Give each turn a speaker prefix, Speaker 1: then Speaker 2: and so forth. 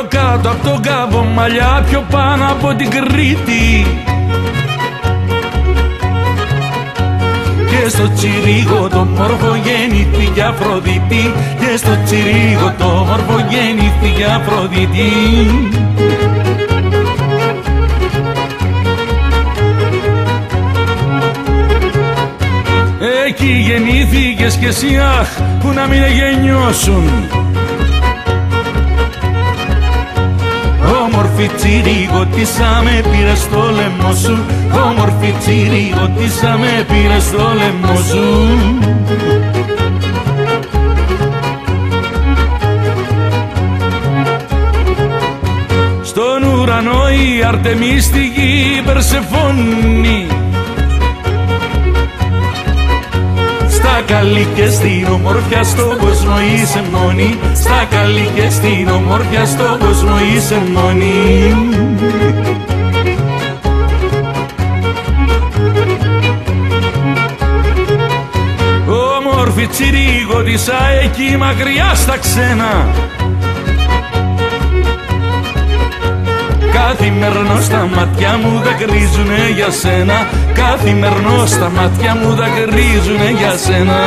Speaker 1: κάτω από τον κάμπο μαλλιά πιο πάνω από την Κρήτη. Και στο τσιρίγο το μόρφο γεννήθηκε Αφροδίτη. Και στο τσιρίγο το μόρφο γεννήθηκε Αφροδίτη. Εκεί γεννήθηκες κι εσύ αχ που να μην γεννιώσουν Όμορφη τσιριγωτήσα με πήρε στο λαιμό σου. Όμορφη τσιριγωτήσα με πήρε στο λαιμό σου. Στον ουρανό η αρτεμίστικη Περσεφόνη Στα καλή και στην ομορφιά στον κόσμο είσαι μόνη. Στα καλή και στην ομορφιά στον κόσμο είσαι μόνη. Όμορφη τσιρίγωτησα εκεί μακριά στα ξένα Καθημερινό στα μάτια μου δακρύζουνε για σένα. Καθημερινό στα μάτια μου δακρύζουνε για σένα